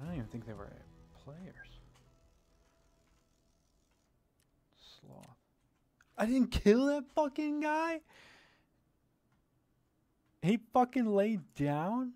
I don't even think they were players. Sloth. I didn't kill that fucking guy? He fucking laid down?